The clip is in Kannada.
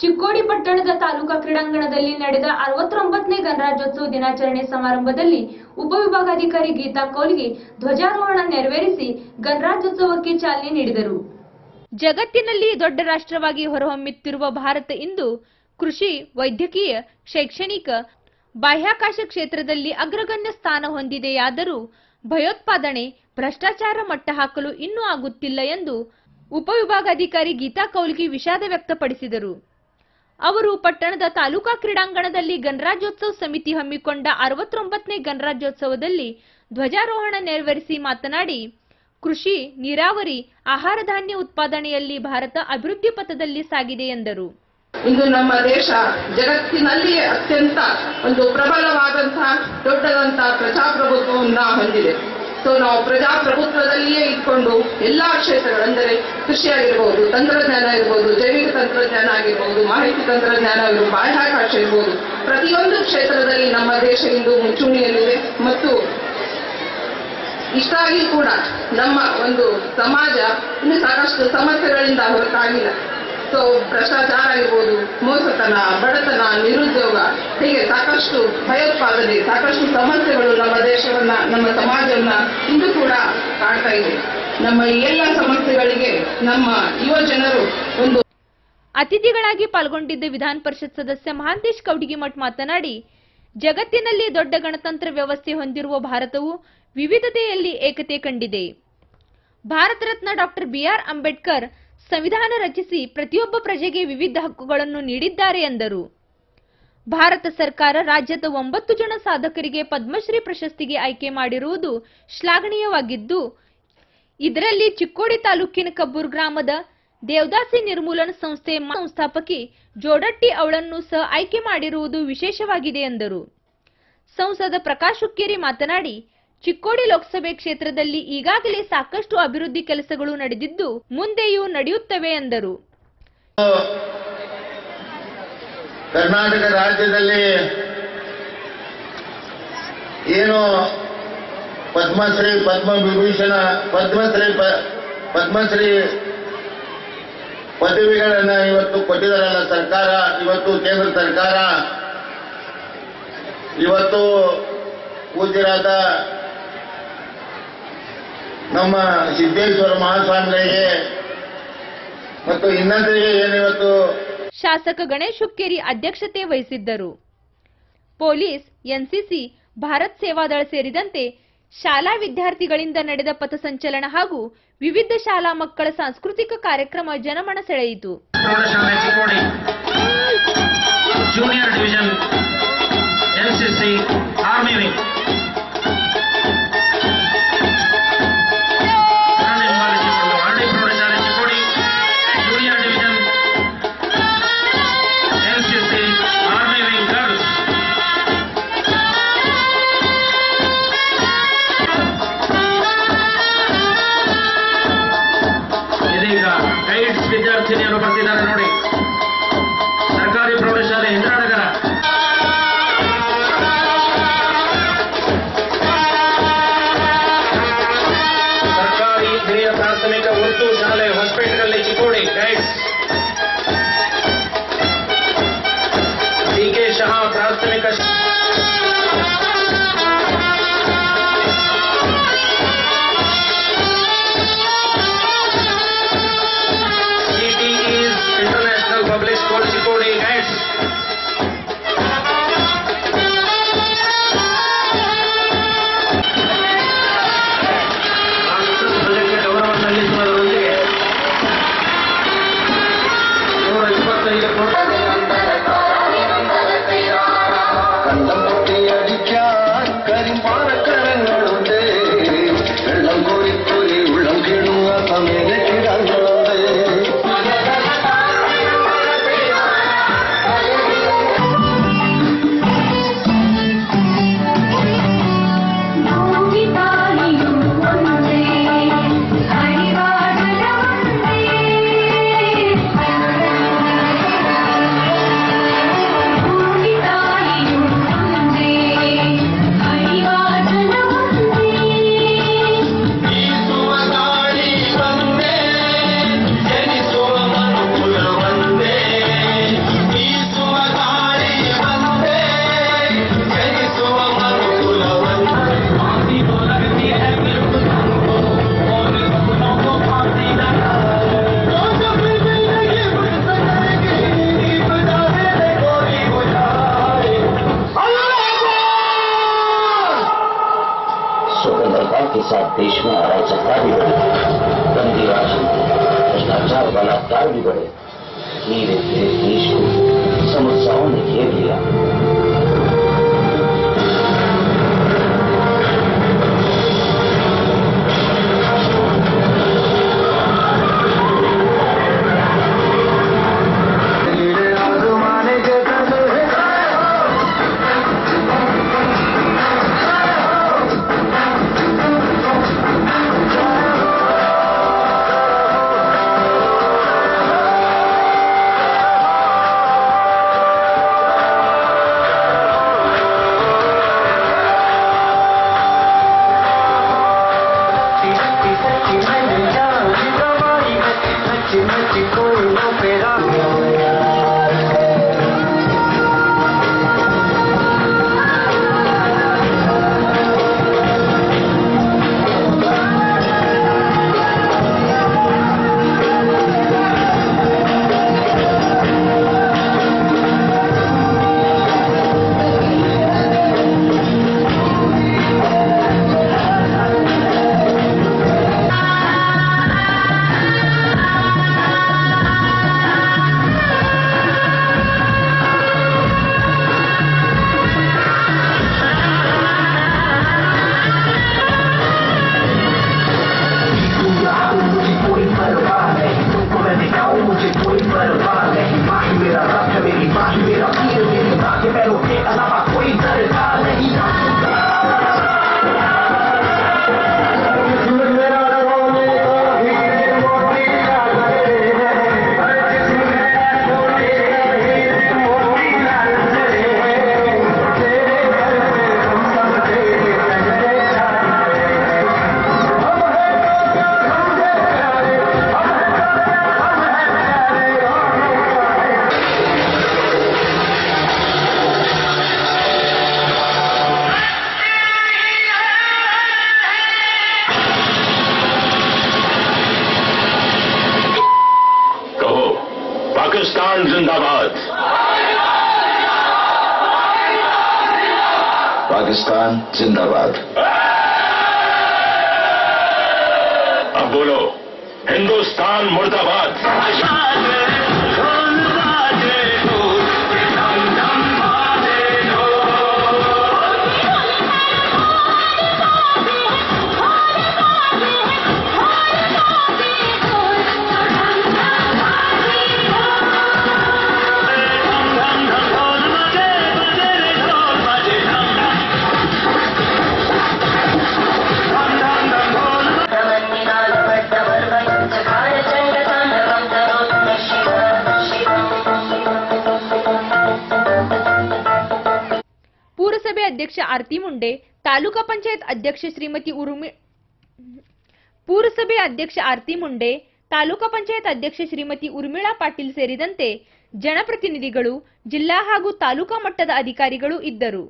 ಚಿಕ್ಕೋಡಿ ಪಟ್ಟಣದ ತಾಲೂಕಾ ಕ್ರೀಡಾಂಗಣದಲ್ಲಿ ನಡೆದ ಅರವತ್ತೊಂಬತ್ತನೇ ಗಣರಾಜ್ಯೋತ್ಸವ ದಿನಾಚರಣೆ ಸಮಾರಂಭದಲ್ಲಿ ಉಪವಿಭಾಗಾಧಿಕಾರಿ ಗೀತಾ ಕೌಲ್ಗೆ ಧ್ವಜಾರೋಹಣ ನೆರವೇರಿಸಿ ಗಣರಾಜ್ಯೋತ್ಸವಕ್ಕೆ ಚಾಲನೆ ನೀಡಿದರು. ಜಗತ್ತಿನಲ್ಲಿ ದೊಡ್ಡ ರಾಷ್ಟ್ರವಾಗಿ ಹೊರಹೊಮ್ಮುತ್ತಿರುವ ಭಾರತ ಇಂದು ಕೃಷಿ, ವೈದ್ಯಕೀಯ, ಶೈಕ್ಷಣಿಕ, ಬಾಹ್ಯಾಕಾಶ ಕ್ಷೇತ್ರದಲ್ಲಿ ಅಗ್ರಗಣ್ಯ ಸ್ಥಾನ ಹೊಂದಿದೆಯಾದರೂ ಭಯೋತ್ಪಾದನೆ, ಭ್ರಷ್ಟಾಚಾರ ಮಟ್ಟ ಹಾಕಲು ಇನ್ನೂ ಆಗುತ್ತಿಲ್ಲ ಎಂದು ಉಪವಿಭಾಗಾಧಿಕಾರಿ ಗೀತಾ ಕೌಲ್ಗಿ ವಿಷಾದ ವ್ಯಕ್ತಪಡಿಸಿದರು. ಅವರು ಪಟ್ಟಣದ ತಾಲೂಕಾ ಕ್ರೀಡಾಂಗಣದಲ್ಲಿ ಗಣರಾಜ್ಯೋತ್ಸವ ಸಮಿತಿ ಹಮ್ಮಿಕೊಂಡ ಅರವತ್ತೊಂಬತ್ತನೇ ಗಣರಾಜ್ಯೋತ್ಸವದಲ್ಲಿ ಧ್ವಜಾರೋಹಣ ನೆರವೇರಿಸಿ ಮಾತನಾಡಿ, ಕೃಷಿ, ನೀರಾವರಿ, ಆಹಾರ ಧಾನ್ಯ ಉತ್ಪಾದನೆಯಲ್ಲಿ ಭಾರತ ಅಭಿವೃದ್ಧಿ ಪಥದಲ್ಲಿ ಸಾಗಿದೆ ಎಂದರು. ಇಂದು ನಮ್ಮ ದೇಶ ಜಗತ್ತಿನಲ್ಲಿಯೇ ಅತ್ಯಂತ ಒಂದು ಪ್ರಬಲವಾದಂತಹ ದೊಡ್ಡದಂತಹ ಪ್ರಜಾಪ್ರಭುತ್ವವನ್ನು ಹೊಂದಿದೆ. ಸೊ ನಾವು ಪ್ರಜಾಪ್ರಭುತ್ವದಲ್ಲಿಯೇ ಇಟ್ಕೊಂಡು ಎಲ್ಲಾ ಕ್ಷೇತ್ರಗಳು ಅಂದರೆ ಕೃಷಿ ಆಗಿರ್ಬೋದು ತಂತ್ರಜ್ಞಾನ ಇರ್ಬೋದು ಜೈವಿಕ ತಂತ್ರಜ್ಞಾನ ಆಗಿರ್ಬೋದು, ಮಾಹಿತಿ ತಂತ್ರಜ್ಞಾನ ಇರ್ಬೋದು ಬಾಹ್ಯಾಕಾಶ ಇರ್ಬೋದು, ಪ್ರತಿಯೊಂದು ಕ್ಷೇತ್ರದಲ್ಲಿ ನಮ್ಮ ದೇಶ ಇಂದು ಮುಂಚೂಣಿಯಲ್ಲಿದೆ ಮತ್ತು ಇಷ್ಟಾಗಿ ಕೂಡ ನಮ್ಮ ಒಂದು ಸಮಾಜ ಇನ್ನು ಸಾಕಷ್ಟು ಸಮಸ್ಯೆಗಳಿಂದ ಹೊರತಾಗಿಲ್ಲ. ಸೊ ಭ್ರಷ್ಟಾಚಾರ ಆಗಿರ್ಬೋದು ಮೋಸತನ, ಬಡತನ, ನಿರುದ್ಯೋಗ, ಹೀಗೆ ಸಾಕಷ್ಟು ಭಯೋತ್ಪಾದನೆ, ಸಾಕಷ್ಟು ಸಮಸ್ಯೆಗಳು ನಮ್ಮ ದೇಶವನ್ನ, ನಮ್ಮ ಸಮಾಜವನ್ನ ಇಂದು ಕೂಡ ಕಾಣ್ತಾ ಇದೆ. ನಮ್ಮ ಎಲ್ಲ ಸಮಸ್ಯೆಗಳಿಗೆ ನಮ್ಮ ಯುವ ಜನರು ಒಂದು ಅತಿಥಿಗಳಾಗಿ ಪಾಲ್ಗೊಂಡಿದ್ದ ವಿಧಾನ ಪರಿಷತ್ ಸದಸ್ಯ ಮಹಾಂತೇಶ್ ಕೌಡಿಗಿಮಠ್ ಮಾತನಾಡಿ, ಜಗತ್ತಿನಲ್ಲಿ ದೊಡ್ಡ ಗಣತಂತ್ರ ವ್ಯವಸ್ಥೆ ಹೊಂದಿರುವ ಭಾರತವು ವಿವಿಧತೆಯಲ್ಲಿ ಏಕತೆ ಕಂಡಿದೆ. ಭಾರತ ರತ್ನ ಡಾಕ್ಟರ್ ಬಿಆರ್ ಅಂಬೇಡ್ಕರ್ ಸಂವಿಧಾನ ರಚಿಸಿ ಪ್ರತಿಯೊಬ್ಬ ಪ್ರಜೆಗೆ ವಿವಿಧ ಹಕ್ಕುಗಳನ್ನು ನೀಡಿದ್ದಾರೆ ಎಂದರು. ಭಾರತ ಸರ್ಕಾರ ರಾಜ್ಯದ ಒಂಬತ್ತು ಜನ ಸಾಧಕರಿಗೆ ಪದ್ಮಶ್ರೀ ಪ್ರಶಸ್ತಿಗೆ ಆಯ್ಕೆ ಮಾಡಿರುವುದು ಶ್ಲಾಘನೀಯವಾಗಿದ್ದು, ಇದರಲ್ಲಿ ಚಿಕ್ಕೋಡಿ ತಾಲೂಕಿನ ಕಬ್ಬೂರ್ ಗ್ರಾಮದ ದೇವದಾಸಿ ನಿರ್ಮೂಲನ ಸಂಸ್ಥೆ ಸಂಸ್ಥಾಪಕಿ ಜೋಡಟ್ಟಿ ಅವಳನ್ನು ಸಹ ಆಯ್ಕೆ ಮಾಡಿರುವುದು ವಿಶೇಷವಾಗಿದೆ ಎಂದರು. ಸಂಸದ ಪ್ರಕಾಶ್ ಹುಕ್ಕೇರಿ ಮಾತನಾಡಿ ಚಿಕ್ಕೋಡಿ ಲೋಕಸಭೆ ಕ್ಷೇತ್ರದಲ್ಲಿ ಈಗಾಗಲೇ ಸಾಕಷ್ಟು ಅಭಿವೃದ್ಧಿ ಕೆಲಸಗಳು ನಡೆದಿದ್ದು ಮುಂದೆಯೂ ನಡೆಯುತ್ತವೆ ಎಂದರು. ಕರ್ನಾಟಕ ರಾಜ್ಯದಲ್ಲಿ ಏನು ಪದ್ಮಶ್ರೀ ಪದ್ಮ ವಿಭೂಷಣ ಪದ್ಮಶ್ರೀ ಪದ್ಮಶ್ರೀ ಪದವಿಗಳನ್ನ ಇವತ್ತು ಕೊಟ್ಟಿದಾರಲ್ಲ ಸರ್ಕಾರ, ಇವತ್ತು ಕೇಂದ್ರ ಸರ್ಕಾರ. ಇವತ್ತು ಪೂಜ್ಯರಾದ ನಮ್ಮ ಸಿದ್ದೇಶ್ವರ ಮಹಾಸ್ವಾಮಿಗಳಿಗೆ ಮತ್ತು ಇನ್ನೊಂದರಿಗೆ ಏನಿವತ್ತು? ಶಾಸಕ ಗಣೇಶ್ ಹುಕ್ಕೇರಿ ಅಧ್ಯಕ್ಷತೆ ವಹಿಸಿದ್ದರು. ಪೊಲೀಸ್ ಎನ್ಸಿಸಿ ಭಾರತ್ ಸೇವಾದಳ ಸೇರಿದಂತೆ ಶಾಲಾ ವಿದ್ಯಾರ್ಥಿಗಳಿಂದ ನಡೆದ ಪಥಸಂಚಲನ ಹಾಗೂ ವಿವಿಧ ಶಾಲಾ ಮಕ್ಕಳ ಸಾಂಸ್ಕೃತಿಕ ಕಾರ್ಯಕ್ರಮ ಜನಮನ ಸೆಳೆಯಿತು. Junior division NCC army carnívores, donde hacen descansar a las carnívoras y de, de, Pakistan जिंदाबाद। पाकिस्तान जिंदाबाद। अब बोलो हिंदुस्तान मुर्दाबाद। ಪುರಸಭೆ ಅಧ್ಯಕ್ಷ ಆರತಿ ಮುಂಡೆ, ತಾಲೂಕಾ ಪಂಚಾಯತ್ ಅಧ್ಯಕ್ಷ ಶ್ರೀಮತಿ ಉರುಮಿ, ಪುರಸಭೆ ಅಧ್ಯಕ್ಷ ಆರತಿ ಮುಂಡೆ, ತಾಲೂಕಾ ಪಂಚಾಯತ್ ಅಧ್ಯಕ್ಷ ಶ್ರೀಮತಿ ಉರ್ಮಿಳಾ ಪಾಟೀಲ್ ಸೇರಿದಂತೆ ಜನಪ್ರತಿನಿಧಿಗಳು, ಜಿಲ್ಲಾ ಹಾಗೂ ತಾಲೂಕಾ ಮಟ್ಟದ ಅಧಿಕಾರಿಗಳು ಇದ್ದರು.